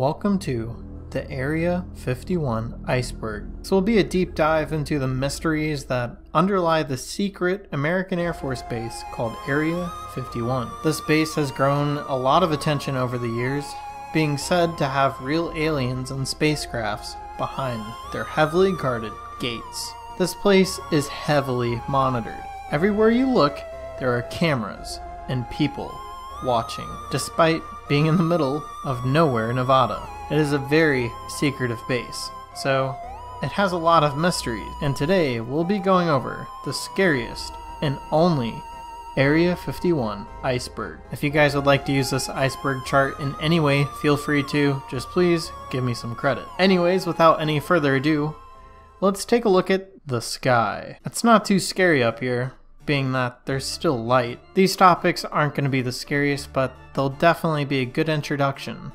Welcome to the Area 51 iceberg. This will be a deep dive into the mysteries that underlie the secret American Air Force base called Area 51. This base has grown a lot of attention over the years, being said to have real aliens and spacecrafts behind their heavily guarded gates. This place is heavily monitored. Everywhere you look, there are cameras and people watching, despite being in the middle of nowhere, Nevada. It is a very secretive base, so it has a lot of mysteries, and today we'll be going over the scariest and only Area 51 iceberg. If you guys would like to use this iceberg chart in any way, feel free to, just please give me some credit. Anyways, without any further ado, let's take a look at the sky. It's not too scary up here, being that there's still light. These topics aren't going to be the scariest, but they'll definitely be a good introduction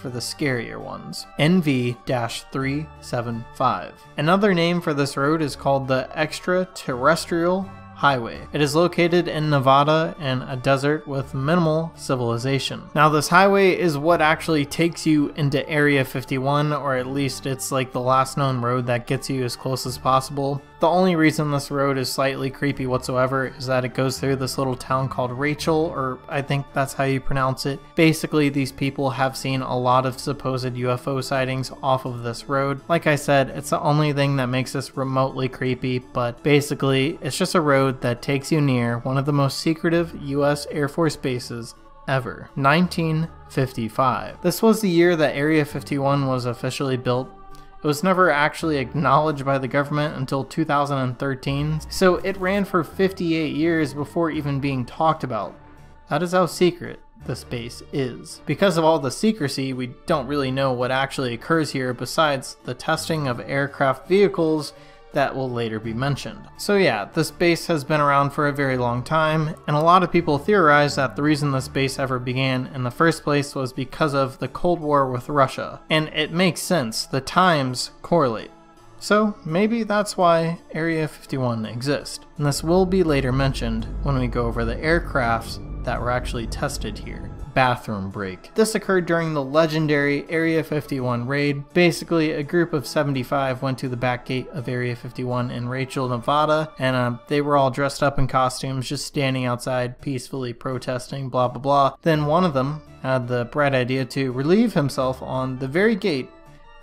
for the scarier ones. NV 375. Another name for this road is called the Extraterrestrial Highway. It is located in Nevada in a desert with minimal civilization. Now, this highway is what actually takes you into Area 51, or at least it's like the last known road that gets you as close as possible. The only reason this road is slightly creepy whatsoever is that it goes through this little town called Rachel, or I think that's how you pronounce it. Basically, these people have seen a lot of supposed UFO sightings off of this road. Like I said, it's the only thing that makes this remotely creepy, but basically, it's just a road that takes you near one of the most secretive US Air Force bases ever. 1955. This was the year that Area 51 was officially built it was never actually acknowledged by the government until 2013, so it ran for 58 years before even being talked about. That is how secret the space is. Because of all the secrecy, we don't really know what actually occurs here besides the testing of aircraft vehicles that will later be mentioned. So yeah, this base has been around for a very long time, and a lot of people theorize that the reason this base ever began in the first place was because of the Cold War with Russia. And it makes sense, the times correlate. So maybe that's why Area 51 exists, and this will be later mentioned when we go over the aircrafts that were actually tested here bathroom break. This occurred during the legendary Area 51 raid. Basically, a group of 75 went to the back gate of Area 51 in Rachel, Nevada, and uh, they were all dressed up in costumes, just standing outside peacefully protesting, blah blah blah. Then one of them had the bright idea to relieve himself on the very gate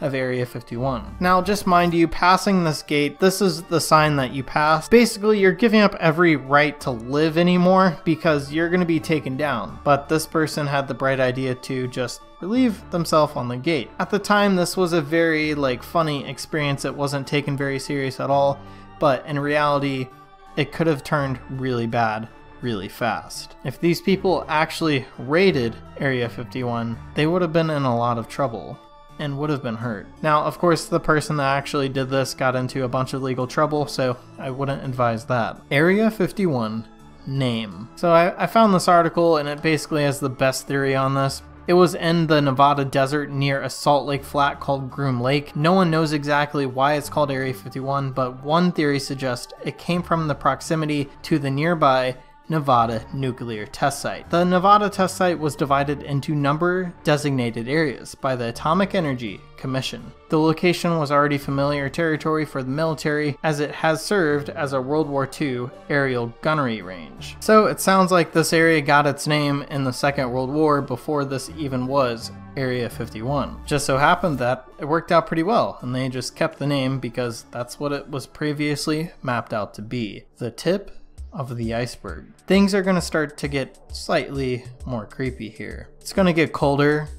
of Area 51. Now, just mind you, passing this gate, this is the sign that you pass. Basically, you're giving up every right to live anymore because you're going to be taken down. But this person had the bright idea to just relieve themselves on the gate. At the time, this was a very like funny experience. It wasn't taken very serious at all, but in reality, it could have turned really bad really fast. If these people actually raided Area 51, they would have been in a lot of trouble and would have been hurt. Now, of course, the person that actually did this got into a bunch of legal trouble, so I wouldn't advise that. Area 51 name. So I, I, found this article and it basically has the best theory on this. It was in the Nevada desert near a salt lake flat called Groom Lake. No one knows exactly why it's called Area 51, but one theory suggests it came from the proximity to the nearby Nevada nuclear test site. The Nevada test site was divided into number designated areas by the Atomic Energy Commission. The location was already familiar territory for the military as it has served as a World War II aerial gunnery range. So it sounds like this area got its name in the Second World War before this even was Area 51. Just so happened that it worked out pretty well, and they just kept the name because that's what it was previously mapped out to be. The tip of the iceberg. Things are going to start to get slightly more creepy here. It's going to get colder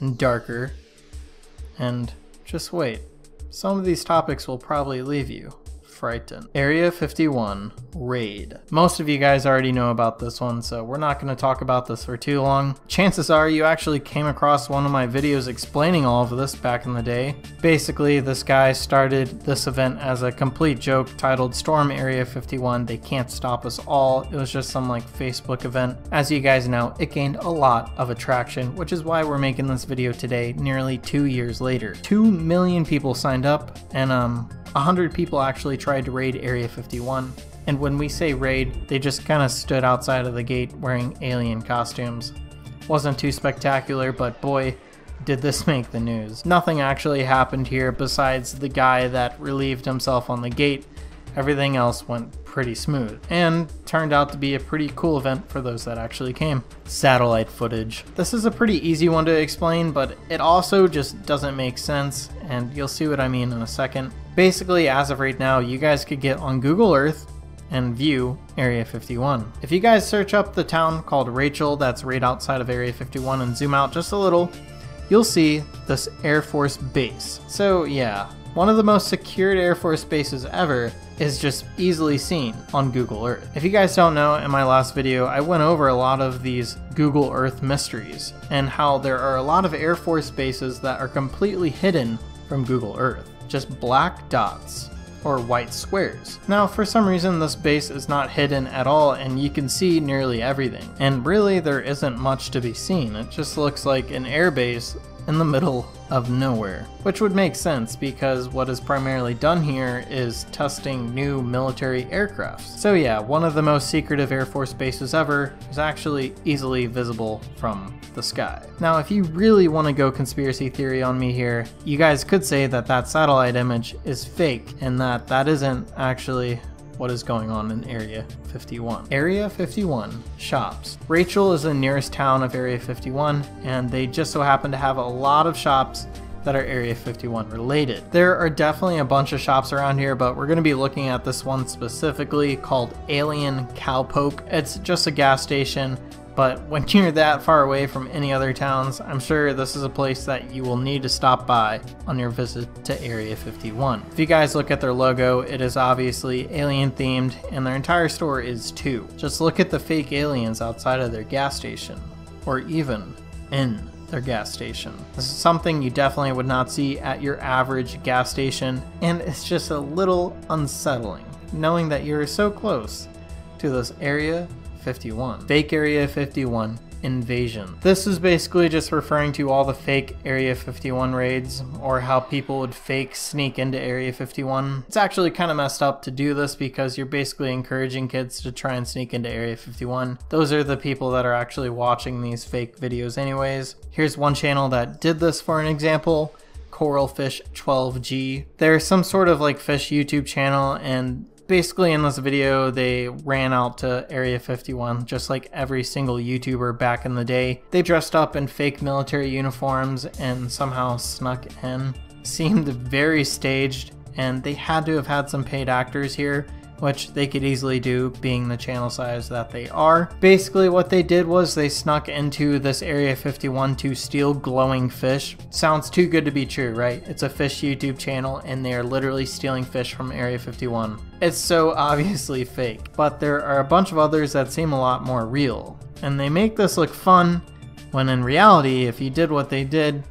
and darker, and just wait. Some of these topics will probably leave you Area 51 Raid. Most of you guys already know about this one, so we're not going to talk about this for too long. Chances are you actually came across one of my videos explaining all of this back in the day. Basically, this guy started this event as a complete joke titled Storm Area 51, They Can't Stop Us All. It was just some like Facebook event. As you guys know, it gained a lot of attraction, which is why we're making this video today, nearly two years later. Two million people signed up, and um, 100 people actually tried to raid Area 51. And when we say raid, they just kind of stood outside of the gate wearing alien costumes. Wasn't too spectacular, but boy, did this make the news. Nothing actually happened here besides the guy that relieved himself on the gate. Everything else went pretty smooth, and turned out to be a pretty cool event for those that actually came. Satellite footage. This is a pretty easy one to explain, but it also just doesn't make sense, and you'll see what I mean in a second. Basically, as of right now, you guys could get on Google Earth and view Area 51. If you guys search up the town called Rachel that's right outside of Area 51 and zoom out just a little, you'll see this Air Force base. So yeah, one of the most secured Air Force bases ever is just easily seen on Google Earth. If you guys don't know, in my last video, I went over a lot of these Google Earth mysteries and how there are a lot of Air Force bases that are completely hidden from Google Earth. Just black dots or white squares. Now for some reason this base is not hidden at all and you can see nearly everything. And really there isn't much to be seen, it just looks like an airbase in the middle of nowhere. Which would make sense because what is primarily done here is testing new military aircraft. So yeah, one of the most secretive Air Force bases ever is actually easily visible from the sky. Now if you really want to go conspiracy theory on me here, you guys could say that that satellite image is fake and that that isn't actually what is going on in Area 51. Area 51 shops. Rachel is the nearest town of Area 51, and they just so happen to have a lot of shops that are Area 51 related. There are definitely a bunch of shops around here, but we're going to be looking at this one specifically called Alien Cowpoke. It's just a gas station but when you're that far away from any other towns, I'm sure this is a place that you will need to stop by on your visit to Area 51. If you guys look at their logo, it is obviously alien themed, and their entire store is too. Just look at the fake aliens outside of their gas station, or even in their gas station. This is something you definitely would not see at your average gas station, and it's just a little unsettling knowing that you're so close to this Area 51. Fake Area 51 invasion. This is basically just referring to all the fake Area 51 raids or how people would fake sneak into Area 51. It's actually kind of messed up to do this because you're basically encouraging kids to try and sneak into Area 51. Those are the people that are actually watching these fake videos anyways. Here's one channel that did this for an example. Coralfish 12G. They're some sort of like fish YouTube channel and basically in this video they ran out to Area 51 just like every single YouTuber back in the day. They dressed up in fake military uniforms and somehow snuck in. Seemed very staged and they had to have had some paid actors here which they could easily do being the channel size that they are. Basically what they did was they snuck into this Area 51 to steal glowing fish. Sounds too good to be true, right? It's a fish YouTube channel and they are literally stealing fish from Area 51. It's so obviously fake, but there are a bunch of others that seem a lot more real. And they make this look fun, when in reality, if you did what they did,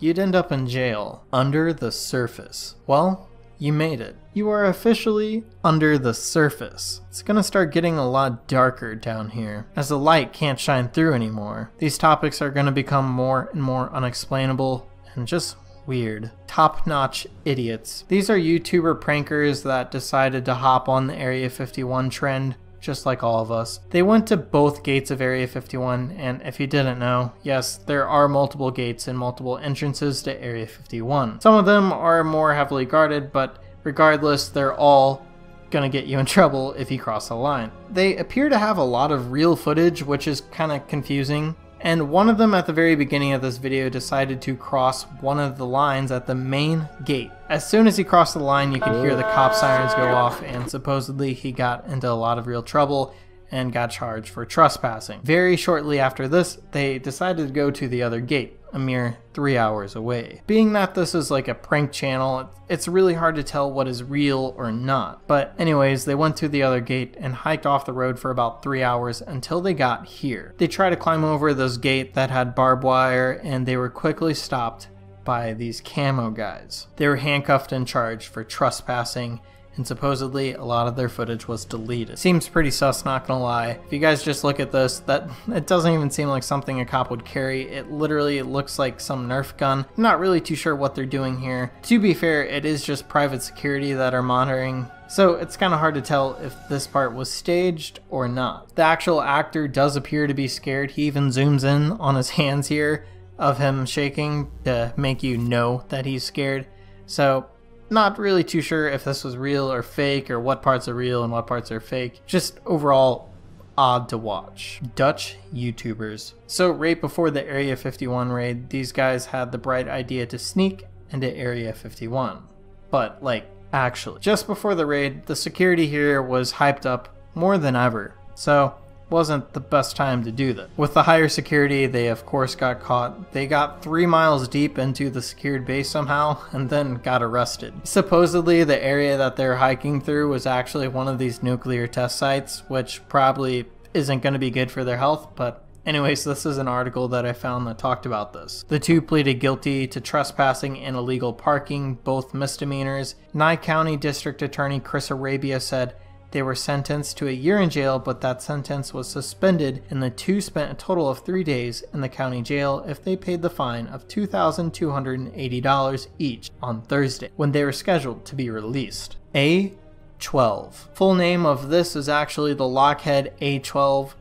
you'd end up in jail. Under the surface. Well, you made it. You are officially under the surface. It's gonna start getting a lot darker down here, as the light can't shine through anymore. These topics are gonna become more and more unexplainable and just weird. Top-notch idiots. These are YouTuber prankers that decided to hop on the Area 51 trend just like all of us. They went to both gates of Area 51, and if you didn't know, yes, there are multiple gates and multiple entrances to Area 51. Some of them are more heavily guarded, but regardless, they're all gonna get you in trouble if you cross the line. They appear to have a lot of real footage, which is kind of confusing and one of them at the very beginning of this video decided to cross one of the lines at the main gate. As soon as he crossed the line, you could hear the cop sirens go off, and supposedly he got into a lot of real trouble and got charged for trespassing. Very shortly after this, they decided to go to the other gate a mere three hours away. Being that this is like a prank channel, it's really hard to tell what is real or not. But anyways, they went to the other gate and hiked off the road for about three hours until they got here. They tried to climb over this gate that had barbed wire and they were quickly stopped by these camo guys. They were handcuffed and charged for trespassing and supposedly a lot of their footage was deleted. Seems pretty sus, not gonna lie. If you guys just look at this, that it doesn't even seem like something a cop would carry. It literally looks like some Nerf gun. I'm not really too sure what they're doing here. To be fair, it is just private security that are monitoring so it's kind of hard to tell if this part was staged or not. The actual actor does appear to be scared. He even zooms in on his hands here of him shaking to make you know that he's scared. So, not really too sure if this was real or fake or what parts are real and what parts are fake. Just overall odd to watch. Dutch YouTubers. So, right before the Area 51 raid, these guys had the bright idea to sneak into Area 51. But, like, actually, just before the raid, the security here was hyped up more than ever. So, wasn't the best time to do that. With the higher security, they of course got caught. They got three miles deep into the secured base somehow and then got arrested. Supposedly, the area that they're hiking through was actually one of these nuclear test sites, which probably isn't going to be good for their health, but Anyways, this is an article that I found that talked about this. The two pleaded guilty to trespassing and illegal parking, both misdemeanors. Nye County District Attorney Chris Arabia said they were sentenced to a year in jail, but that sentence was suspended, and the two spent a total of three days in the county jail if they paid the fine of $2,280 each on Thursday, when they were scheduled to be released. A 12. Full name of this is actually the Lockheed A 12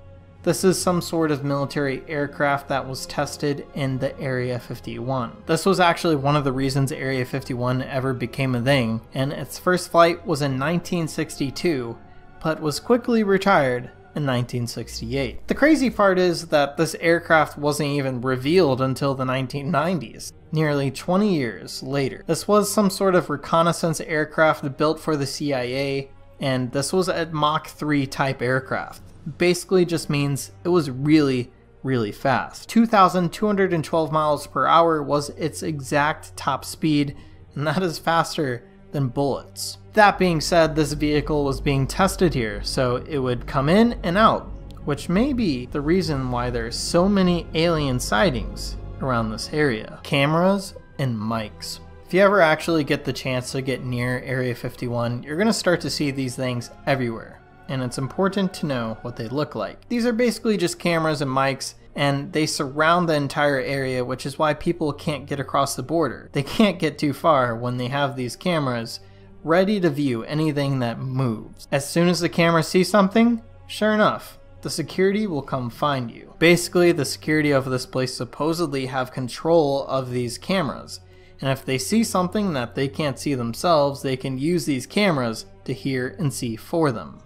this is some sort of military aircraft that was tested in the Area 51. This was actually one of the reasons Area 51 ever became a thing, and its first flight was in 1962, but was quickly retired in 1968. The crazy part is that this aircraft wasn't even revealed until the 1990s, nearly 20 years later. This was some sort of reconnaissance aircraft built for the CIA, and this was a Mach 3 type aircraft basically just means it was really, really fast. 2,212 miles per hour was its exact top speed, and that is faster than bullets. That being said, this vehicle was being tested here, so it would come in and out, which may be the reason why there's so many alien sightings around this area. Cameras and mics. If you ever actually get the chance to get near Area 51, you're going to start to see these things everywhere and it's important to know what they look like. These are basically just cameras and mics and they surround the entire area, which is why people can't get across the border. They can't get too far when they have these cameras ready to view anything that moves. As soon as the camera sees something, sure enough, the security will come find you. Basically, the security of this place supposedly have control of these cameras, and if they see something that they can't see themselves, they can use these cameras to hear and see for them.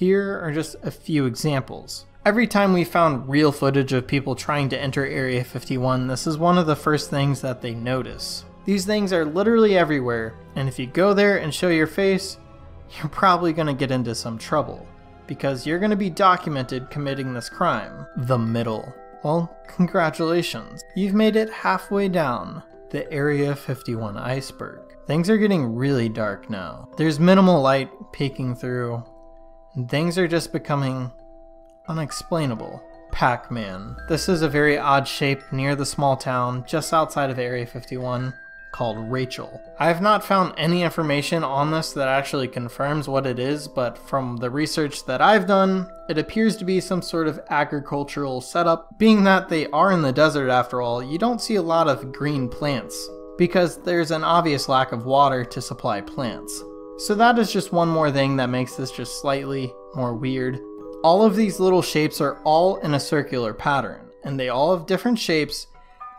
Here are just a few examples. Every time we found real footage of people trying to enter Area 51, this is one of the first things that they notice. These things are literally everywhere, and if you go there and show your face, you're probably going to get into some trouble, because you're going to be documented committing this crime. The middle. Well, congratulations. You've made it halfway down the Area 51 iceberg. Things are getting really dark now. There's minimal light peeking through, Things are just becoming unexplainable. Pac-Man. This is a very odd shape near the small town just outside of Area 51 called Rachel. I have not found any information on this that actually confirms what it is, but from the research that I've done, it appears to be some sort of agricultural setup. Being that they are in the desert after all, you don't see a lot of green plants, because there's an obvious lack of water to supply plants. So that is just one more thing that makes this just slightly more weird. All of these little shapes are all in a circular pattern, and they all have different shapes,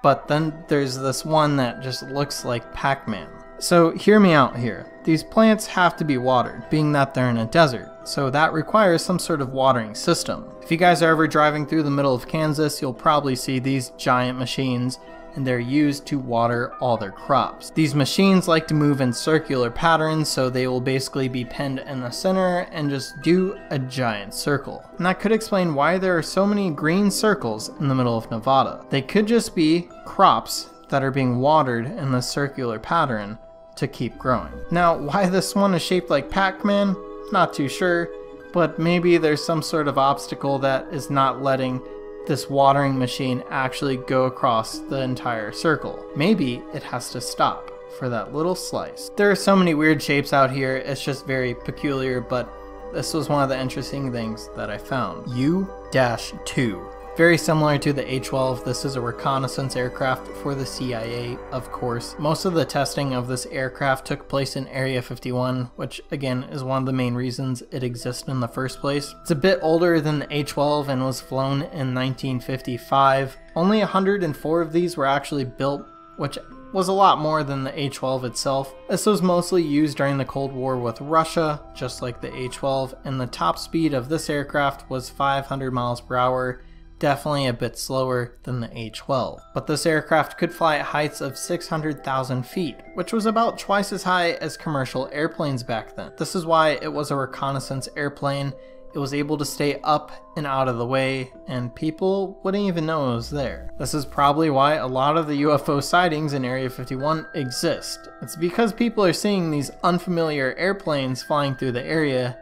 but then there's this one that just looks like Pac-Man. So hear me out here. These plants have to be watered, being that they're in a desert, so that requires some sort of watering system. If you guys are ever driving through the middle of Kansas, you'll probably see these giant machines and they're used to water all their crops. These machines like to move in circular patterns, so they will basically be pinned in the center and just do a giant circle. And that could explain why there are so many green circles in the middle of Nevada. They could just be crops that are being watered in this circular pattern to keep growing. Now, why this one is shaped like Pac-Man? Not too sure, but maybe there's some sort of obstacle that is not letting this watering machine actually go across the entire circle. Maybe it has to stop for that little slice. There are so many weird shapes out here, it's just very peculiar, but this was one of the interesting things that I found. U-2. Very similar to the A-12, this is a reconnaissance aircraft for the CIA, of course. Most of the testing of this aircraft took place in Area 51, which again is one of the main reasons it exists in the first place. It's a bit older than the A-12 and was flown in 1955. Only 104 of these were actually built, which was a lot more than the A-12 itself. This was mostly used during the Cold War with Russia, just like the A-12, and the top speed of this aircraft was 500 miles per hour, definitely a bit slower than the A-12. But this aircraft could fly at heights of 600,000 feet, which was about twice as high as commercial airplanes back then. This is why it was a reconnaissance airplane it was able to stay up and out of the way, and people wouldn't even know it was there. This is probably why a lot of the UFO sightings in Area 51 exist. It's because people are seeing these unfamiliar airplanes flying through the area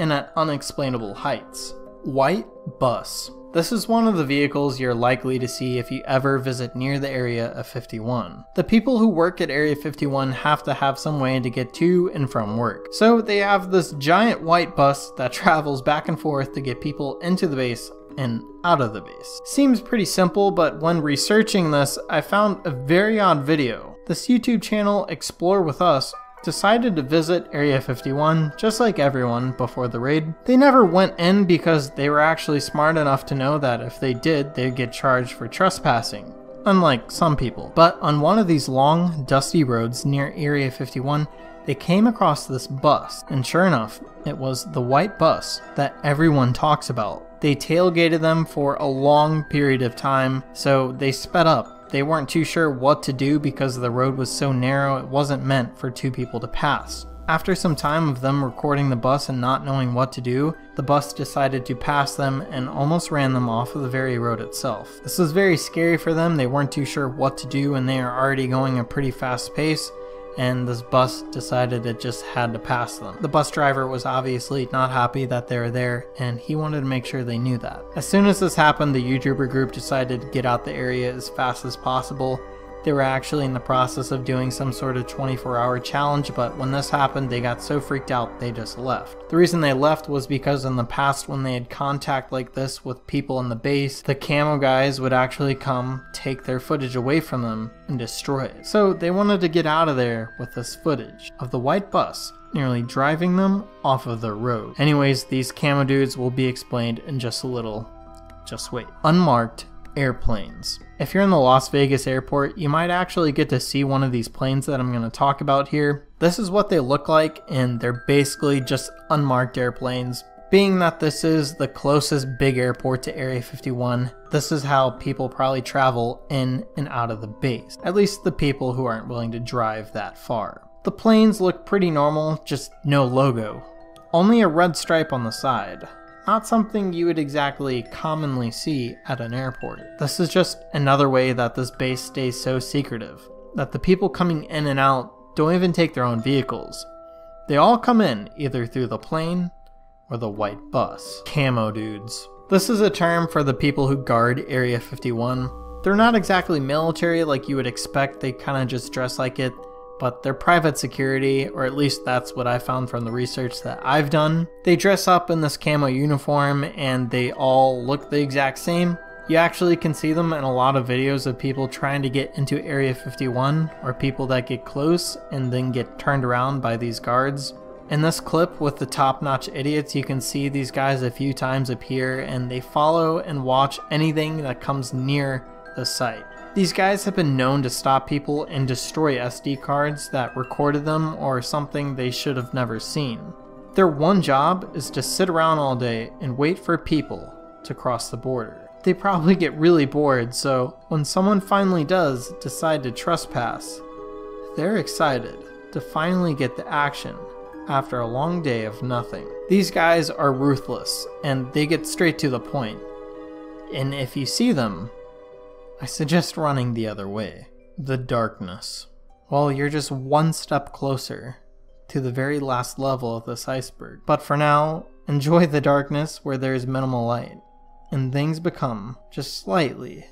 and at unexplainable heights. White Bus this is one of the vehicles you're likely to see if you ever visit near the area of 51. The people who work at Area 51 have to have some way to get to and from work. So they have this giant white bus that travels back and forth to get people into the base and out of the base. Seems pretty simple, but when researching this, I found a very odd video. This YouTube channel, Explore With Us, decided to visit Area 51 just like everyone before the raid. They never went in because they were actually smart enough to know that if they did, they'd get charged for trespassing, unlike some people. But on one of these long, dusty roads near Area 51, they came across this bus, and sure enough, it was the white bus that everyone talks about. They tailgated them for a long period of time, so they sped up they weren't too sure what to do because the road was so narrow it wasn't meant for two people to pass. After some time of them recording the bus and not knowing what to do, the bus decided to pass them and almost ran them off of the very road itself. This was very scary for them, they weren't too sure what to do and they are already going a pretty fast pace, and this bus decided it just had to pass them. The bus driver was obviously not happy that they were there, and he wanted to make sure they knew that. As soon as this happened, the YouTuber group decided to get out the area as fast as possible they were actually in the process of doing some sort of 24 hour challenge, but when this happened, they got so freaked out they just left. The reason they left was because in the past, when they had contact like this with people in the base, the camo guys would actually come, take their footage away from them, and destroy it. So they wanted to get out of there with this footage of the white bus nearly driving them off of the road. Anyways, these camo dudes will be explained in just a little. Just wait. Unmarked airplanes. If you're in the Las Vegas airport, you might actually get to see one of these planes that I'm going to talk about here. This is what they look like, and they're basically just unmarked airplanes. Being that this is the closest big airport to Area 51, this is how people probably travel in and out of the base. At least the people who aren't willing to drive that far. The planes look pretty normal, just no logo. Only a red stripe on the side not something you would exactly commonly see at an airport. This is just another way that this base stays so secretive, that the people coming in and out don't even take their own vehicles. They all come in either through the plane or the white bus. Camo dudes. This is a term for the people who guard Area 51. They're not exactly military like you would expect, they kind of just dress like it but they're private security, or at least that's what I found from the research that I've done. They dress up in this camo uniform and they all look the exact same. You actually can see them in a lot of videos of people trying to get into Area 51 or people that get close and then get turned around by these guards. In this clip with the top-notch idiots, you can see these guys a few times appear and they follow and watch anything that comes near the site. These guys have been known to stop people and destroy SD cards that recorded them or something they should have never seen. Their one job is to sit around all day and wait for people to cross the border. They probably get really bored, so when someone finally does decide to trespass, they're excited to finally get the action after a long day of nothing. These guys are ruthless and they get straight to the point. And if you see them, I suggest running the other way. The darkness. Well, you're just one step closer to the very last level of this iceberg. But for now, enjoy the darkness where there is minimal light, and things become just slightly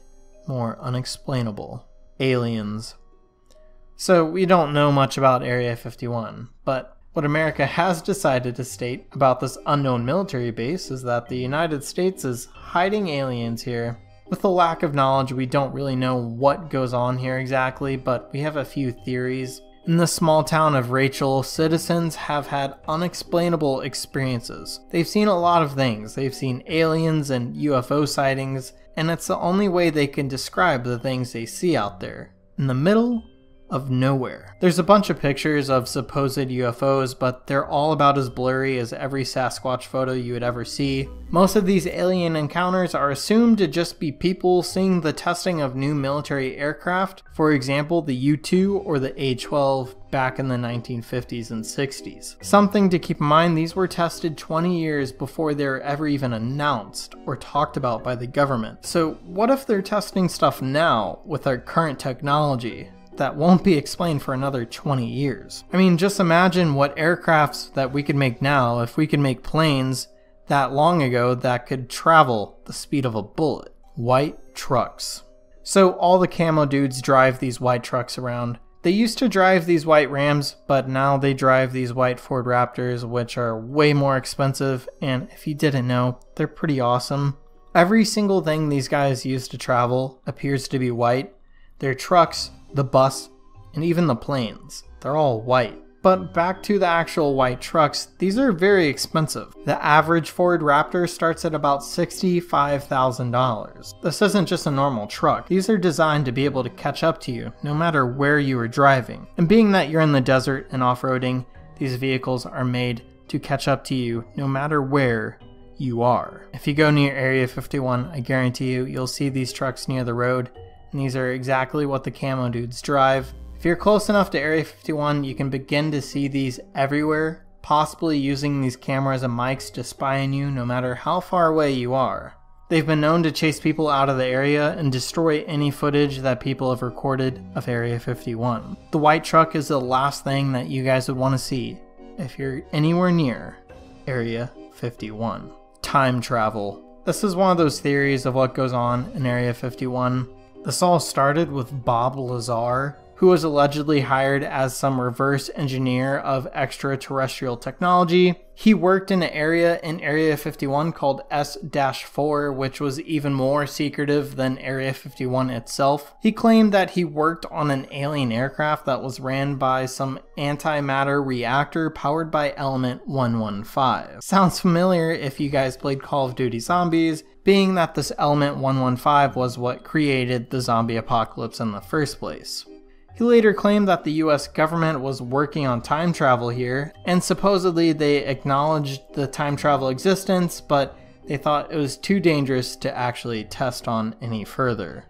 more unexplainable. Aliens. So, we don't know much about Area 51, but What America has decided to state about this unknown military base is that the United States is hiding aliens here. With the lack of knowledge, we don't really know what goes on here exactly, but we have a few theories. In the small town of Rachel, citizens have had unexplainable experiences. They've seen a lot of things. They've seen aliens and UFO sightings, and it's the only way they can describe the things they see out there. In the middle of nowhere. There's a bunch of pictures of supposed UFOs, but they're all about as blurry as every Sasquatch photo you would ever see. Most of these alien encounters are assumed to just be people seeing the testing of new military aircraft, for example the U-2 or the A-12 back in the 1950s and 60s. Something to keep in mind, these were tested 20 years before they were ever even announced or talked about by the government. So what if they're testing stuff now with our current technology? That won't be explained for another 20 years. I mean, just imagine what aircrafts that we could make now if we could make planes that long ago that could travel the speed of a bullet. White trucks. So all the camo dudes drive these white trucks around. They used to drive these white Rams, but now they drive these white Ford Raptors, which are way more expensive, and if you didn't know, they're pretty awesome. Every single thing these guys use to travel appears to be white. Their trucks, the bus, and even the planes. They're all white. But back to the actual white trucks, these are very expensive. The average Ford Raptor starts at about $65,000. This isn't just a normal truck. These are designed to be able to catch up to you no matter where you are driving. And being that you're in the desert and off-roading, these vehicles are made to catch up to you no matter where you are. If you go near Area 51, I guarantee you, you'll see these trucks near the road and these are exactly what the camo dudes drive. If you're close enough to Area 51, you can begin to see these everywhere, possibly using these cameras and mics to spy on you no matter how far away you are. They've been known to chase people out of the area and destroy any footage that people have recorded of Area 51. The white truck is the last thing that you guys would want to see if you're anywhere near Area 51. Time travel. This is one of those theories of what goes on in Area 51. This all started with Bob Lazar, who was allegedly hired as some reverse engineer of extraterrestrial technology. He worked in an area in Area 51 called S 4, which was even more secretive than Area 51 itself. He claimed that he worked on an alien aircraft that was ran by some antimatter reactor powered by Element 115. Sounds familiar if you guys played Call of Duty Zombies, being that this Element 115 was what created the zombie apocalypse in the first place. He later claimed that the US government was working on time travel here, and supposedly they acknowledged the time travel existence, but they thought it was too dangerous to actually test on any further.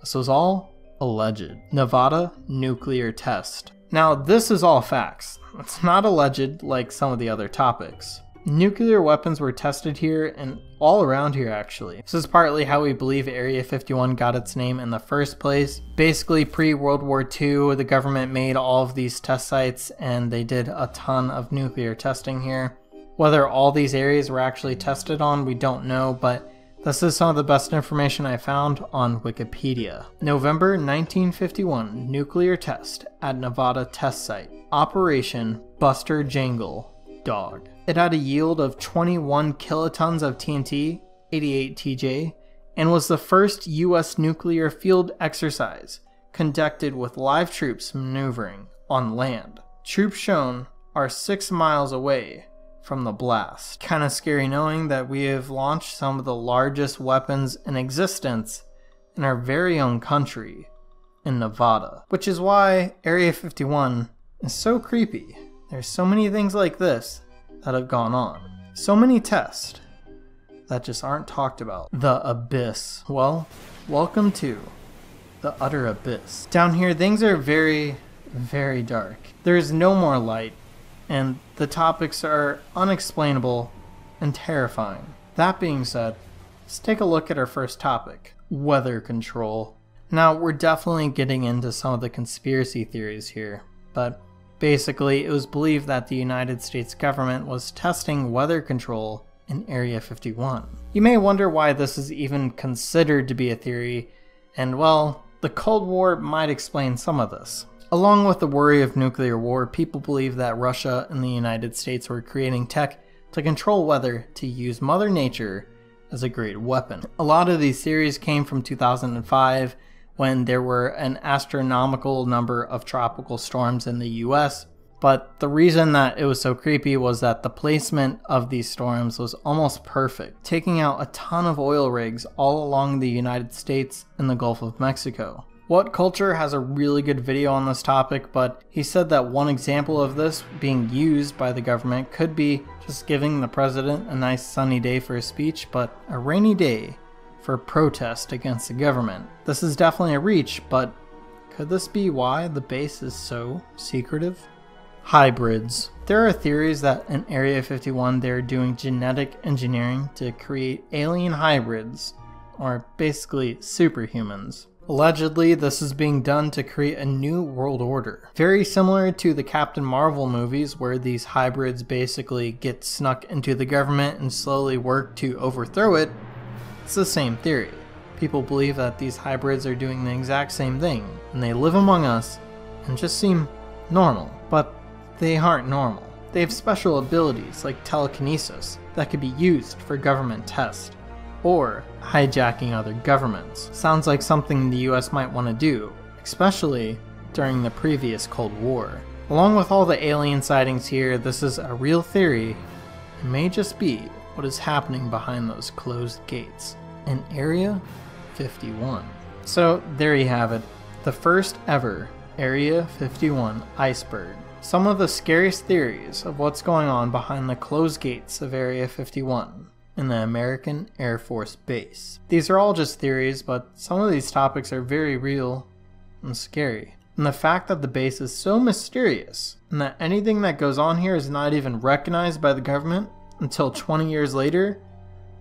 This was all alleged. Nevada nuclear test. Now, this is all facts. It's not alleged like some of the other topics. Nuclear weapons were tested here and all around here actually. This is partly how we believe Area 51 got its name in the first place. Basically pre-World War II, the government made all of these test sites and they did a ton of nuclear testing here. Whether all these areas were actually tested on, we don't know, but this is some of the best information I found on Wikipedia. November 1951, nuclear test at Nevada test site. Operation Buster Jangle, dog. It had a yield of 21 kilotons of TNT, 88 TJ, and was the first US nuclear field exercise conducted with live troops maneuvering on land. Troops shown are 6 miles away from the blast. Kinda scary knowing that we have launched some of the largest weapons in existence in our very own country, in Nevada. Which is why Area 51 is so creepy. There's so many things like this that have gone on. So many tests that just aren't talked about. The abyss. Well, welcome to the utter abyss. Down here, things are very, very dark. There is no more light, and the topics are unexplainable and terrifying. That being said, let's take a look at our first topic weather control. Now, we're definitely getting into some of the conspiracy theories here, but Basically, it was believed that the United States government was testing weather control in Area 51. You may wonder why this is even considered to be a theory, and well, the Cold War might explain some of this. Along with the worry of nuclear war, people believe that Russia and the United States were creating tech to control weather to use Mother Nature as a great weapon. A lot of these theories came from 2005 when there were an astronomical number of tropical storms in the US. But the reason that it was so creepy was that the placement of these storms was almost perfect, taking out a ton of oil rigs all along the United States and the Gulf of Mexico. What Culture has a really good video on this topic, but he said that one example of this being used by the government could be just giving the president a nice sunny day for a speech, but a rainy day for protest against the government. This is definitely a reach, but could this be why the base is so secretive? Hybrids. There are theories that in Area 51 they're doing genetic engineering to create alien hybrids, or basically superhumans. Allegedly, this is being done to create a new world order. Very similar to the Captain Marvel movies, where these hybrids basically get snuck into the government and slowly work to overthrow it. It's the same theory. People believe that these hybrids are doing the exact same thing, and they live among us and just seem normal. But they aren't normal. They have special abilities like telekinesis that could be used for government tests or hijacking other governments. Sounds like something the US might want to do, especially during the previous Cold War. Along with all the alien sightings here, this is a real theory. It may just be what is happening behind those closed gates in Area 51. So there you have it, the first ever Area 51 iceberg. Some of the scariest theories of what's going on behind the closed gates of Area 51 in the American Air Force Base. These are all just theories, but some of these topics are very real and scary. And the fact that the base is so mysterious, and that anything that goes on here is not even recognized by the government until 20 years later,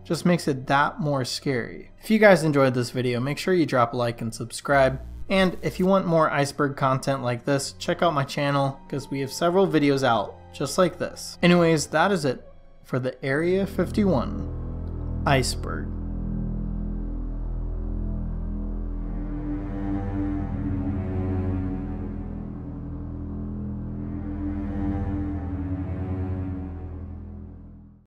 just makes it that more scary. If you guys enjoyed this video, make sure you drop a like and subscribe. And if you want more iceberg content like this, check out my channel, because we have several videos out just like this. Anyways, that is it for the Area 51 iceberg.